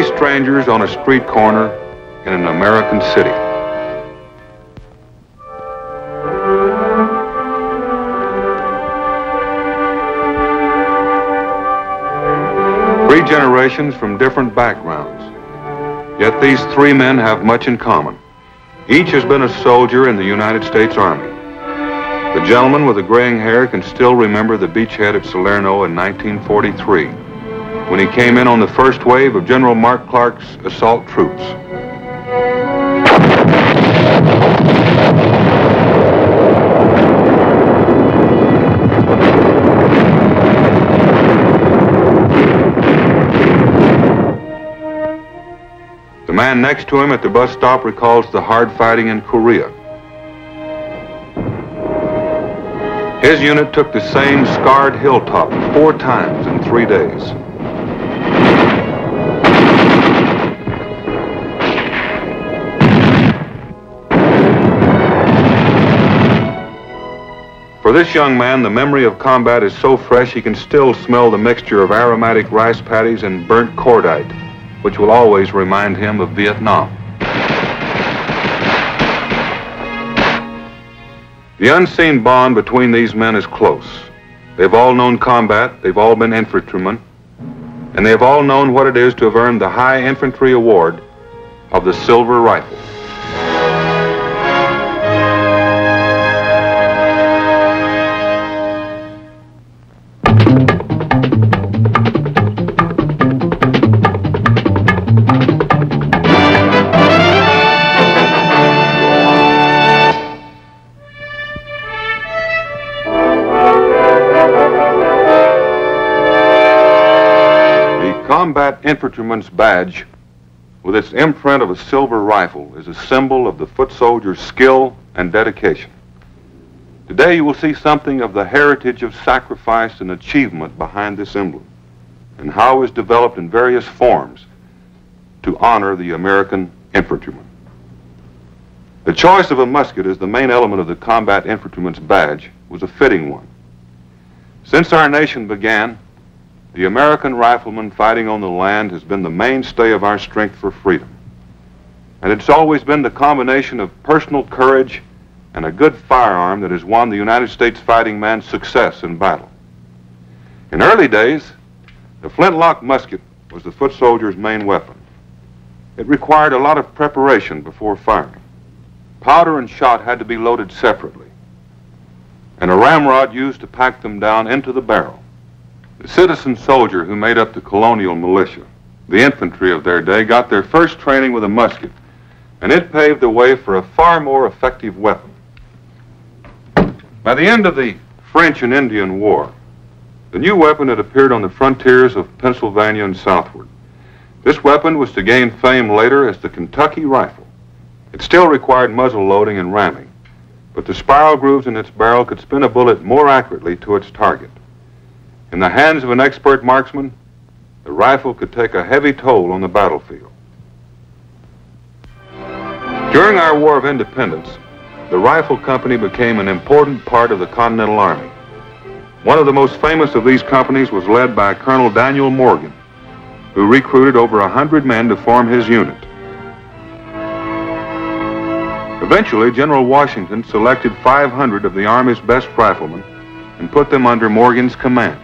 Three strangers on a street corner in an American city. Three generations from different backgrounds. Yet these three men have much in common. Each has been a soldier in the United States Army. The gentleman with the graying hair can still remember the beachhead at Salerno in 1943 when he came in on the first wave of General Mark Clark's assault troops. The man next to him at the bus stop recalls the hard fighting in Korea. His unit took the same scarred hilltop four times in three days. For this young man, the memory of combat is so fresh he can still smell the mixture of aromatic rice paddies and burnt cordite, which will always remind him of Vietnam. The unseen bond between these men is close. They've all known combat, they've all been infantrymen, and they have all known what it is to have earned the High Infantry Award of the Silver Rifle. Infantryman's badge, with its imprint of a silver rifle, is a symbol of the foot soldier's skill and dedication. Today you will see something of the heritage of sacrifice and achievement behind this emblem, and how it was developed in various forms to honor the American infantryman. The choice of a musket as the main element of the combat infantryman's badge was a fitting one. Since our nation began, the American rifleman fighting on the land has been the mainstay of our strength for freedom. And it's always been the combination of personal courage and a good firearm that has won the United States fighting man's success in battle. In early days, the flintlock musket was the foot soldier's main weapon. It required a lot of preparation before firing. Powder and shot had to be loaded separately, and a ramrod used to pack them down into the barrel. The citizen soldier who made up the colonial militia, the infantry of their day, got their first training with a musket, and it paved the way for a far more effective weapon. By the end of the French and Indian War, the new weapon had appeared on the frontiers of Pennsylvania and southward. This weapon was to gain fame later as the Kentucky rifle. It still required muzzle loading and ramming, but the spiral grooves in its barrel could spin a bullet more accurately to its target. In the hands of an expert marksman, the rifle could take a heavy toll on the battlefield. During our War of Independence, the Rifle Company became an important part of the Continental Army. One of the most famous of these companies was led by Colonel Daniel Morgan, who recruited over a hundred men to form his unit. Eventually, General Washington selected 500 of the Army's best riflemen and put them under Morgan's command.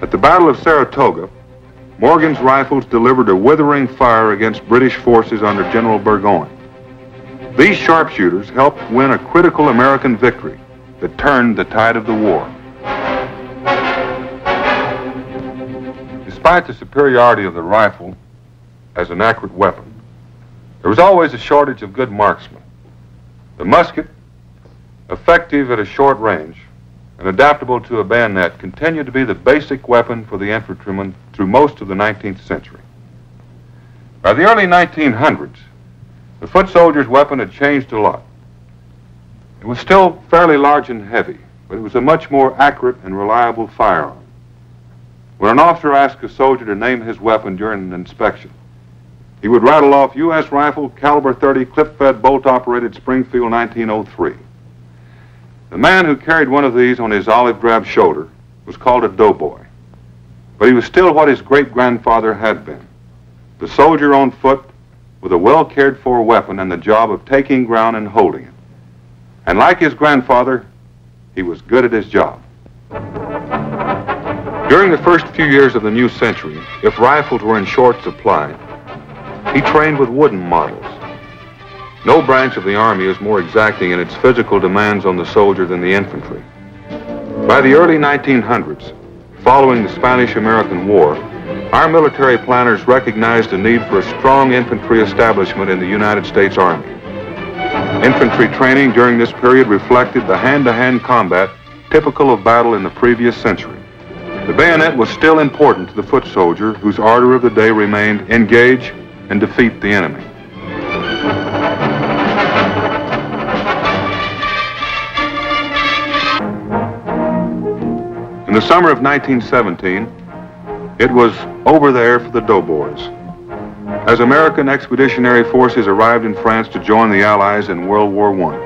At the Battle of Saratoga, Morgan's rifles delivered a withering fire against British forces under General Burgoyne. These sharpshooters helped win a critical American victory that turned the tide of the war. Despite the superiority of the rifle as an accurate weapon, there was always a shortage of good marksmen. The musket, effective at a short range and adaptable to a bayonet, continued to be the basic weapon for the infantryman through most of the 19th century. By the early 1900s, the foot soldier's weapon had changed a lot. It was still fairly large and heavy, but it was a much more accurate and reliable firearm. When an officer asked a soldier to name his weapon during an inspection, he would rattle off U.S. rifle, caliber 30, clip-fed, bolt-operated Springfield 1903. The man who carried one of these on his olive drab shoulder was called a doughboy. but he was still what his great-grandfather had been. The soldier on foot with a well-cared-for weapon and the job of taking ground and holding it. And like his grandfather, he was good at his job. During the first few years of the new century, if rifles were in short supply, he trained with wooden models. No branch of the Army is more exacting in its physical demands on the soldier than the infantry. By the early 1900s, following the Spanish-American War, our military planners recognized the need for a strong infantry establishment in the United States Army. Infantry training during this period reflected the hand-to-hand -hand combat typical of battle in the previous century. The bayonet was still important to the foot soldier whose order of the day remained engage and defeat the enemy. The summer of 1917, it was over there for the doughboys. As American expeditionary forces arrived in France to join the Allies in World War I.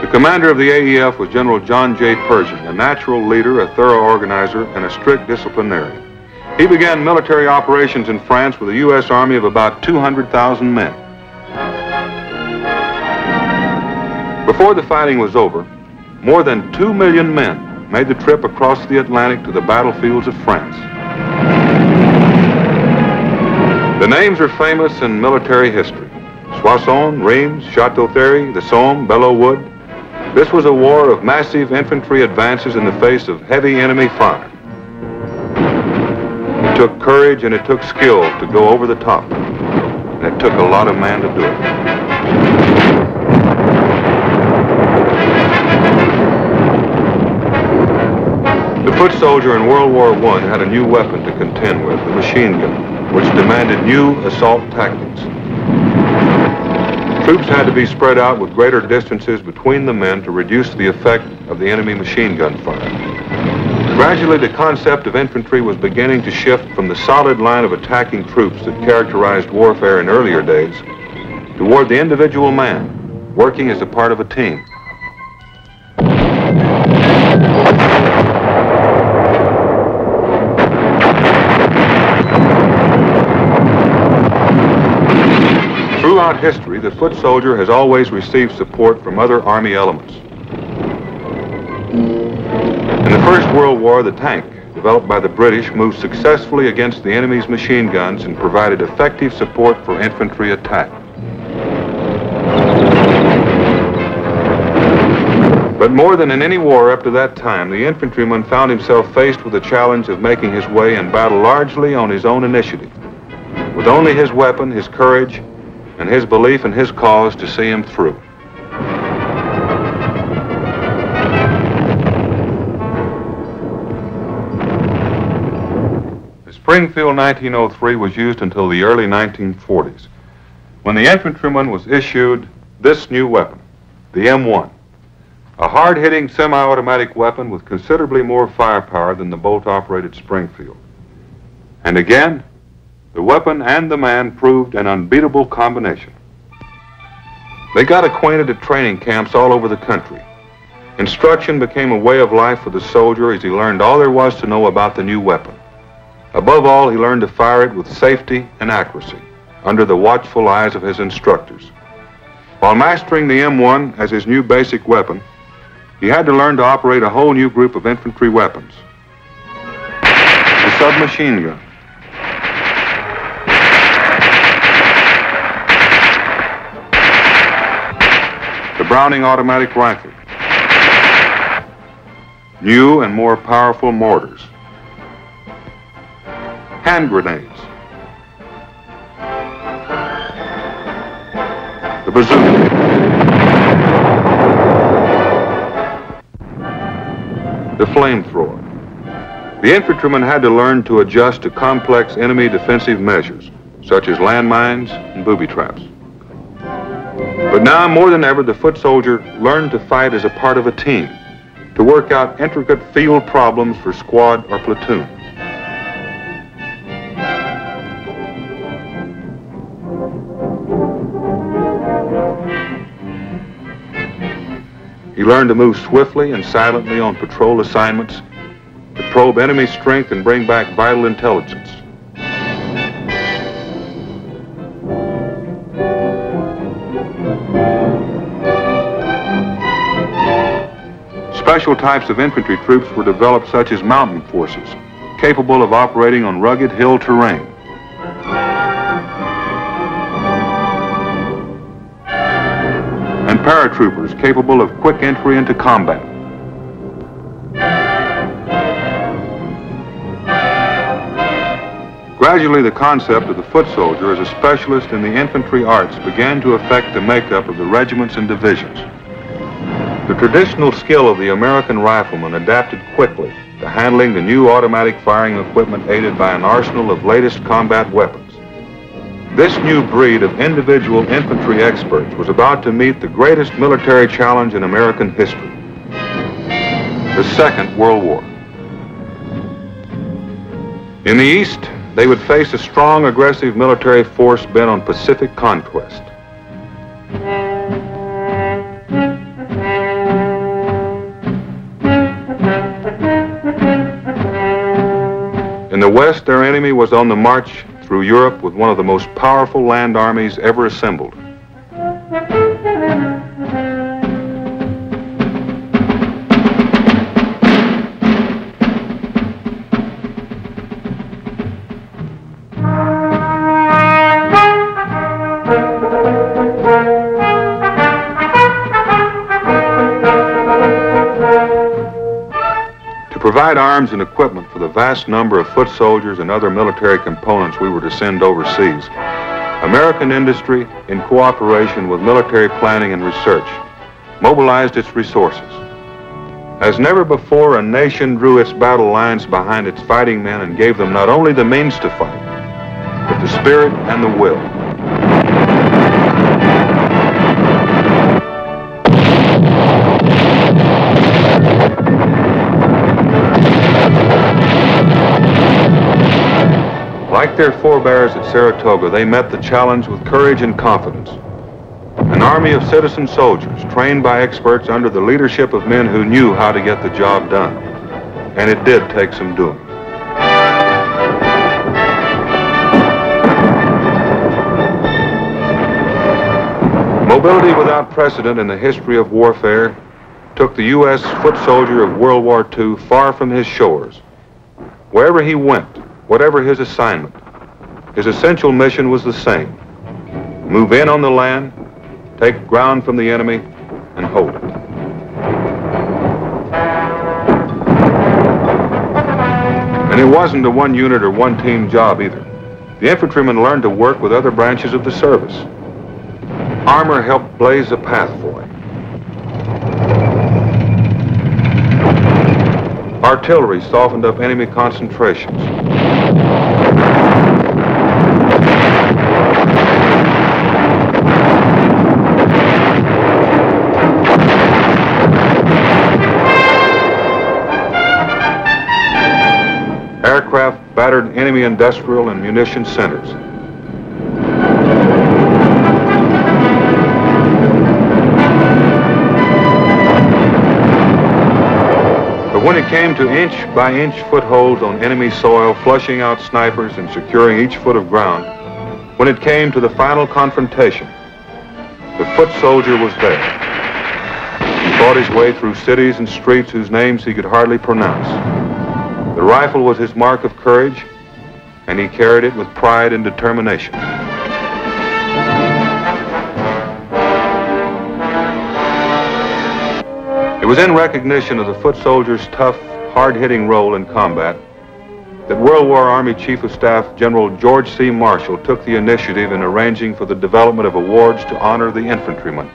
The commander of the AEF was General John J. Pershing, a natural leader, a thorough organizer, and a strict disciplinarian. He began military operations in France with a U.S. Army of about 200,000 men. Before the fighting was over, more than two million men made the trip across the Atlantic to the battlefields of France. The names are famous in military history. Soissons, Reims, Chateau Thierry, the Somme, Belleau Wood. This was a war of massive infantry advances in the face of heavy enemy fire. It took courage and it took skill to go over the top. And it took a lot of men to do it. Foot soldier in World War I had a new weapon to contend with, the machine gun, which demanded new assault tactics. Troops had to be spread out with greater distances between the men to reduce the effect of the enemy machine gun fire. Gradually, the concept of infantry was beginning to shift from the solid line of attacking troops that characterized warfare in earlier days toward the individual man, working as a part of a team. Throughout history, the foot soldier has always received support from other Army elements. In the First World War, the tank, developed by the British, moved successfully against the enemy's machine guns and provided effective support for infantry attack. But more than in any war up to that time, the infantryman found himself faced with the challenge of making his way in battle largely on his own initiative. With only his weapon, his courage, and his belief in his cause to see him through. The Springfield 1903 was used until the early 1940s, when the infantryman was issued this new weapon, the M1, a hard-hitting semi-automatic weapon with considerably more firepower than the bolt-operated Springfield. And again, the weapon and the man proved an unbeatable combination. They got acquainted at training camps all over the country. Instruction became a way of life for the soldier as he learned all there was to know about the new weapon. Above all, he learned to fire it with safety and accuracy under the watchful eyes of his instructors. While mastering the M1 as his new basic weapon, he had to learn to operate a whole new group of infantry weapons. The submachine gun, Browning automatic rifle. New and more powerful mortars. Hand grenades. The bazooka. The flamethrower. The infantryman had to learn to adjust to complex enemy defensive measures, such as landmines and booby traps. But now more than ever, the foot soldier learned to fight as a part of a team, to work out intricate field problems for squad or platoon. He learned to move swiftly and silently on patrol assignments, to probe enemy strength and bring back vital intelligence. Special types of infantry troops were developed such as mountain forces, capable of operating on rugged hill terrain. And paratroopers capable of quick entry into combat. Gradually, the concept of the foot soldier as a specialist in the infantry arts began to affect the makeup of the regiments and divisions. The traditional skill of the American rifleman adapted quickly to handling the new automatic firing equipment aided by an arsenal of latest combat weapons. This new breed of individual infantry experts was about to meet the greatest military challenge in American history, the Second World War. In the East, they would face a strong, aggressive military force bent on Pacific conquest. In the west, their enemy was on the march through Europe with one of the most powerful land armies ever assembled. Arms and equipment for the vast number of foot soldiers and other military components we were to send overseas, American industry, in cooperation with military planning and research, mobilized its resources. As never before, a nation drew its battle lines behind its fighting men and gave them not only the means to fight, but the spirit and the will. Their forebears at Saratoga, they met the challenge with courage and confidence. An army of citizen soldiers trained by experts under the leadership of men who knew how to get the job done. And it did take some doing. Mobility without precedent in the history of warfare took the U.S. foot soldier of World War II far from his shores. Wherever he went, whatever his assignment. His essential mission was the same. Move in on the land, take ground from the enemy, and hold it. And it wasn't a one unit or one team job either. The infantrymen learned to work with other branches of the service. Armor helped blaze a path for him. Artillery softened up enemy concentrations. Battered enemy industrial and munition centers. But when it came to inch by inch footholds on enemy soil, flushing out snipers and securing each foot of ground, when it came to the final confrontation, the foot soldier was there. He fought his way through cities and streets whose names he could hardly pronounce. The rifle was his mark of courage, and he carried it with pride and determination. It was in recognition of the foot soldier's tough, hard-hitting role in combat that World War Army Chief of Staff General George C. Marshall took the initiative in arranging for the development of awards to honor the infantrymen.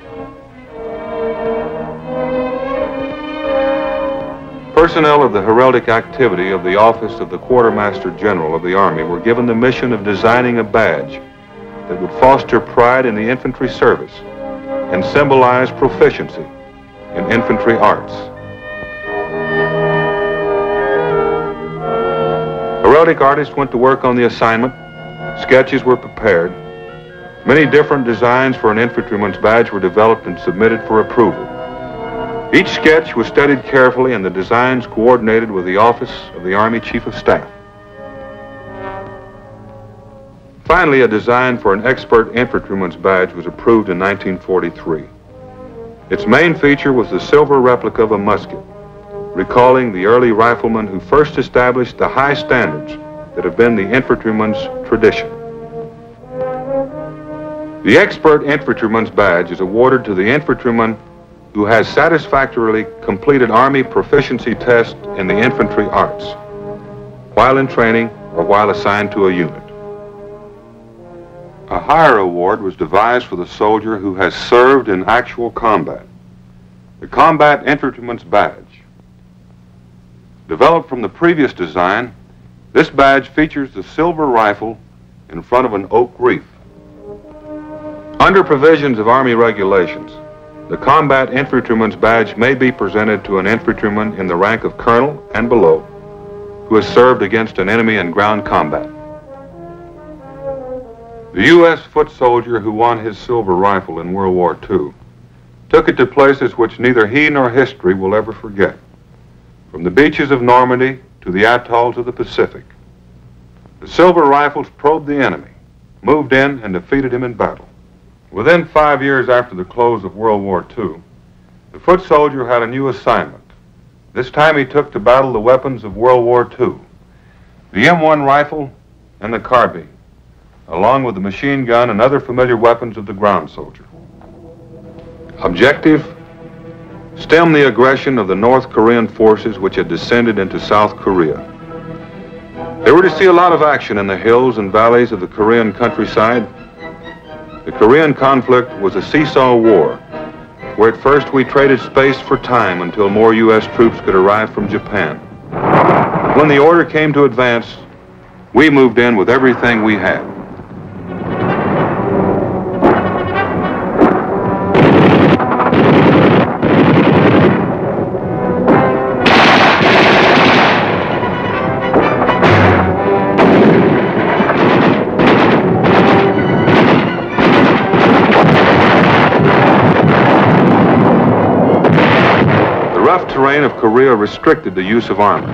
Personnel of the heraldic activity of the Office of the Quartermaster General of the Army were given the mission of designing a badge that would foster pride in the infantry service and symbolize proficiency in infantry arts. Heraldic artists went to work on the assignment. Sketches were prepared. Many different designs for an infantryman's badge were developed and submitted for approval. Each sketch was studied carefully and the designs coordinated with the Office of the Army Chief of Staff. Finally, a design for an expert infantryman's badge was approved in 1943. Its main feature was the silver replica of a musket, recalling the early riflemen who first established the high standards that have been the infantryman's tradition. The expert infantryman's badge is awarded to the infantryman who has satisfactorily completed Army proficiency tests in the infantry arts while in training or while assigned to a unit. A higher award was devised for the soldier who has served in actual combat. The Combat Infantryman's Badge. Developed from the previous design, this badge features the silver rifle in front of an oak wreath. Under provisions of Army regulations, the Combat Infantryman's Badge may be presented to an infantryman in the rank of colonel and below who has served against an enemy in ground combat. The U.S. foot soldier who won his silver rifle in World War II took it to places which neither he nor history will ever forget. From the beaches of Normandy to the atolls of the Pacific, the silver rifles probed the enemy, moved in, and defeated him in battle. Within five years after the close of World War II, the foot soldier had a new assignment. This time he took to battle the weapons of World War II, the M1 rifle and the carbine along with the machine gun and other familiar weapons of the ground soldier. Objective, stem the aggression of the North Korean forces which had descended into South Korea. They were to see a lot of action in the hills and valleys of the Korean countryside. The Korean conflict was a seesaw war, where at first we traded space for time until more U.S. troops could arrive from Japan. When the order came to advance, we moved in with everything we had. Terrain of Korea restricted the use of armor.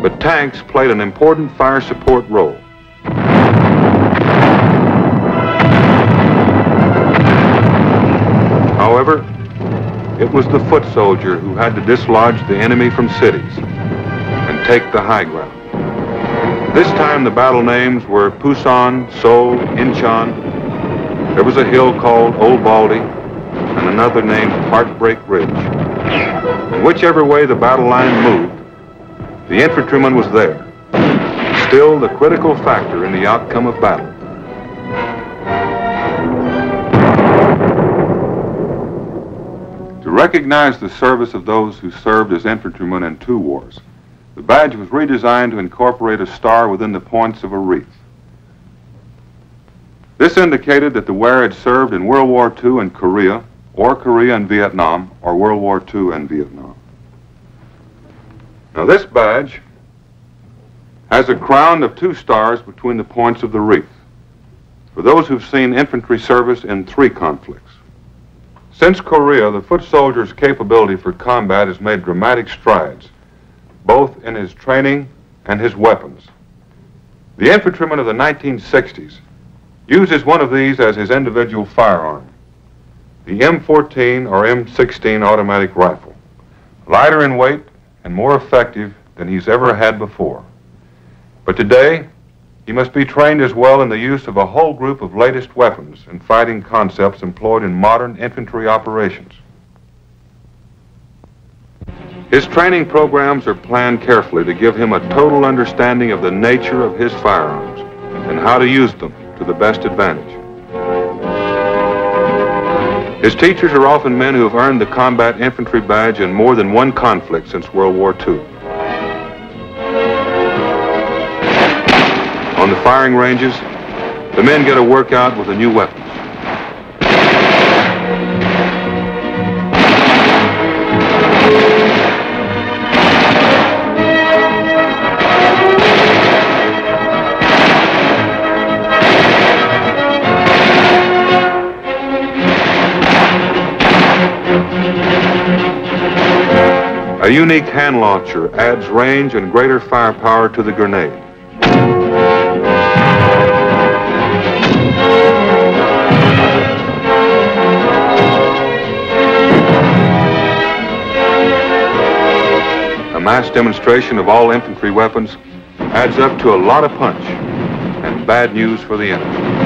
But tanks played an important fire support role. However, it was the foot soldier who had to dislodge the enemy from cities and take the high ground. This time the battle names were Pusan, Seoul, Incheon, there was a hill called Old Baldy and another named Heartbreak Ridge. And whichever way the battle line moved, the infantryman was there, still the critical factor in the outcome of battle. To recognize the service of those who served as infantrymen in two wars, the badge was redesigned to incorporate a star within the points of a wreath. This indicated that the wearer had served in World War II in Korea, or Korea and Vietnam, or World War II and Vietnam. Now this badge has a crown of two stars between the points of the wreath for those who've seen infantry service in three conflicts. Since Korea, the foot soldier's capability for combat has made dramatic strides, both in his training and his weapons. The infantryman of the 1960s uses one of these as his individual firearm, the M14 or M16 automatic rifle, lighter in weight and more effective than he's ever had before. But today, he must be trained as well in the use of a whole group of latest weapons and fighting concepts employed in modern infantry operations. His training programs are planned carefully to give him a total understanding of the nature of his firearms and how to use them to the best advantage. His teachers are often men who have earned the combat infantry badge in more than one conflict since World War II. On the firing ranges, the men get a workout with a new weapon. A unique hand launcher adds range and greater firepower to the grenade. A mass demonstration of all infantry weapons adds up to a lot of punch and bad news for the enemy.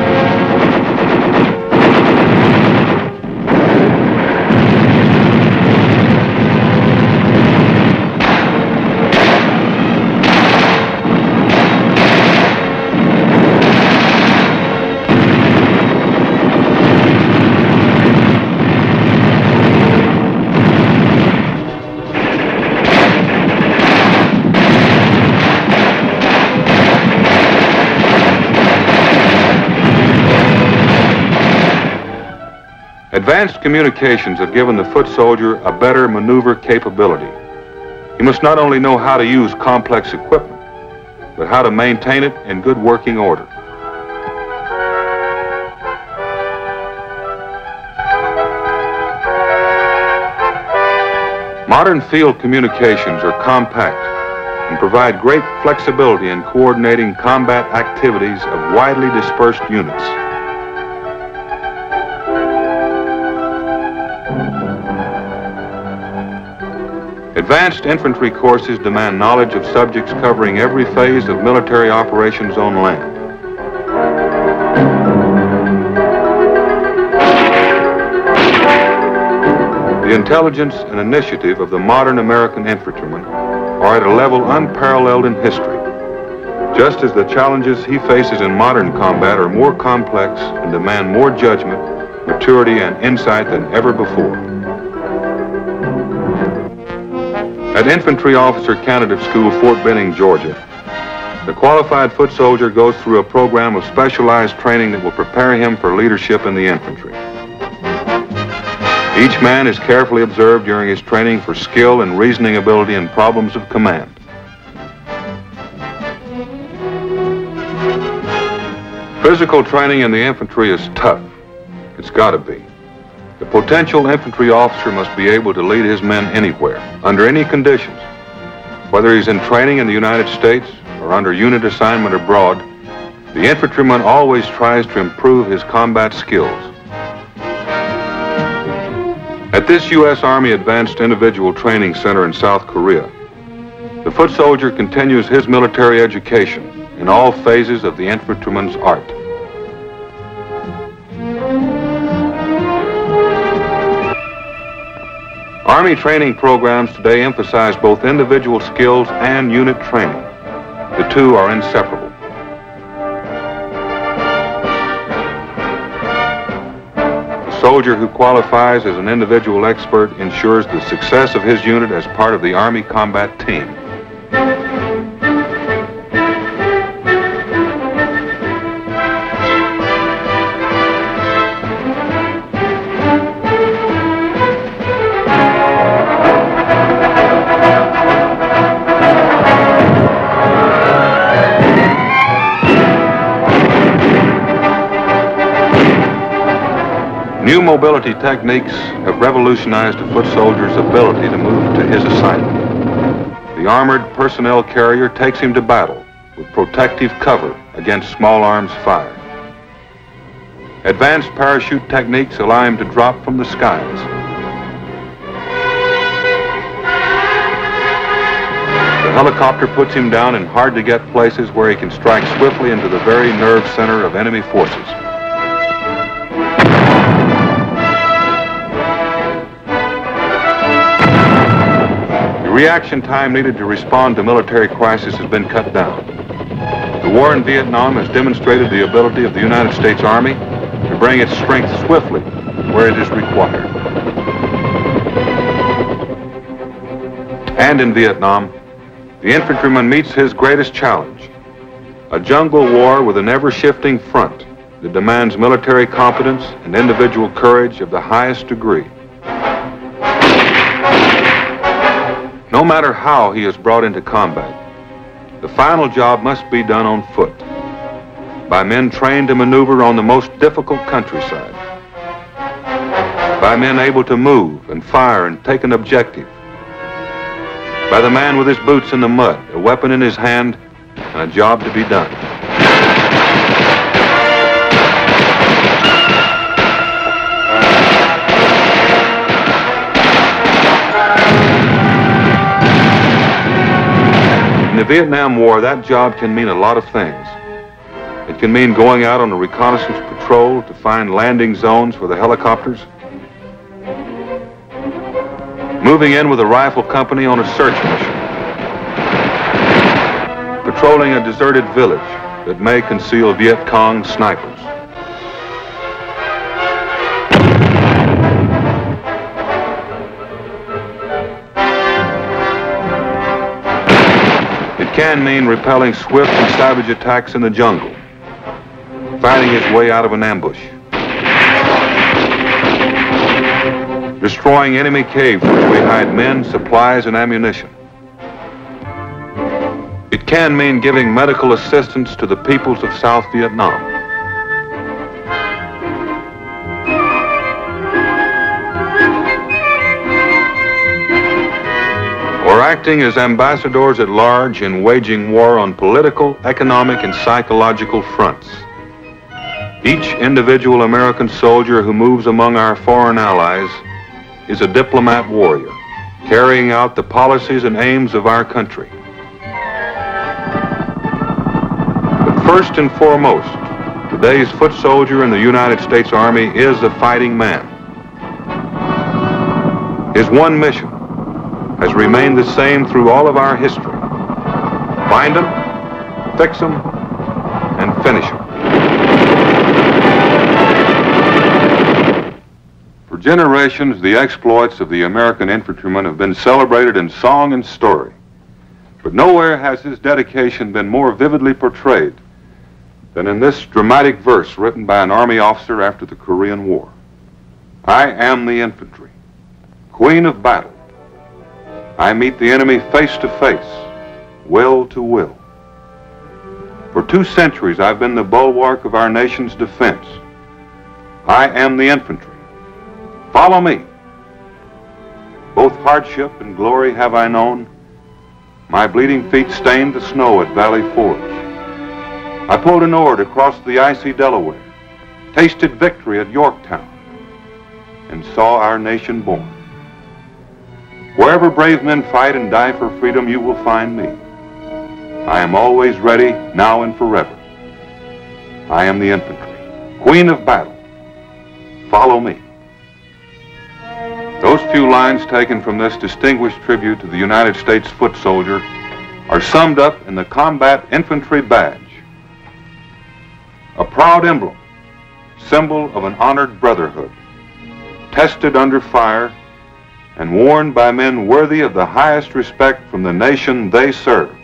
Advanced communications have given the foot soldier a better maneuver capability. He must not only know how to use complex equipment, but how to maintain it in good working order. Modern field communications are compact and provide great flexibility in coordinating combat activities of widely dispersed units. Advanced infantry courses demand knowledge of subjects covering every phase of military operations on land. The intelligence and initiative of the modern American infantryman are at a level unparalleled in history, just as the challenges he faces in modern combat are more complex and demand more judgment, maturity, and insight than ever before. At Infantry Officer Candidate School, Fort Benning, Georgia, the qualified foot soldier goes through a program of specialized training that will prepare him for leadership in the infantry. Each man is carefully observed during his training for skill and reasoning ability and problems of command. Physical training in the infantry is tough. It's got to be. The potential infantry officer must be able to lead his men anywhere, under any conditions. Whether he's in training in the United States or under unit assignment abroad, the infantryman always tries to improve his combat skills. At this U.S. Army Advanced Individual Training Center in South Korea, the foot soldier continues his military education in all phases of the infantryman's art. Army training programs today emphasize both individual skills and unit training. The two are inseparable. A soldier who qualifies as an individual expert ensures the success of his unit as part of the Army combat team. New mobility techniques have revolutionized a foot soldier's ability to move to his assignment. The armored personnel carrier takes him to battle with protective cover against small arms fire. Advanced parachute techniques allow him to drop from the skies. The helicopter puts him down in hard-to-get places where he can strike swiftly into the very nerve center of enemy forces. Reaction time needed to respond to military crisis has been cut down. The war in Vietnam has demonstrated the ability of the United States Army to bring its strength swiftly where it is required. And in Vietnam, the infantryman meets his greatest challenge, a jungle war with an ever-shifting front that demands military competence and individual courage of the highest degree. No matter how he is brought into combat, the final job must be done on foot by men trained to maneuver on the most difficult countryside, by men able to move and fire and take an objective, by the man with his boots in the mud, a weapon in his hand, and a job to be done. The Vietnam War, that job can mean a lot of things. It can mean going out on a reconnaissance patrol to find landing zones for the helicopters, moving in with a rifle company on a search mission, patrolling a deserted village that may conceal Viet Cong snipers. Can mean repelling swift and savage attacks in the jungle, finding his way out of an ambush, destroying enemy caves where we hide men, supplies, and ammunition. It can mean giving medical assistance to the peoples of South Vietnam. Or acting as ambassadors at large in waging war on political, economic, and psychological fronts. Each individual American soldier who moves among our foreign allies is a diplomat warrior, carrying out the policies and aims of our country. But first and foremost, today's foot soldier in the United States Army is a fighting man. His one mission has remained the same through all of our history. Find them, fix them, and finish them. For generations, the exploits of the American infantryman have been celebrated in song and story. But nowhere has his dedication been more vividly portrayed than in this dramatic verse written by an Army officer after the Korean War. I am the infantry, queen of battle. I meet the enemy face to face, will to will. For two centuries, I've been the bulwark of our nation's defense. I am the infantry. Follow me. Both hardship and glory have I known. My bleeding feet stained the snow at Valley Forge. I pulled an oar to cross the icy Delaware, tasted victory at Yorktown, and saw our nation born. Wherever brave men fight and die for freedom, you will find me. I am always ready, now and forever. I am the infantry, queen of battle. Follow me. Those few lines taken from this distinguished tribute to the United States foot soldier are summed up in the Combat Infantry Badge, a proud emblem, symbol of an honored brotherhood, tested under fire and worn by men worthy of the highest respect from the nation they serve.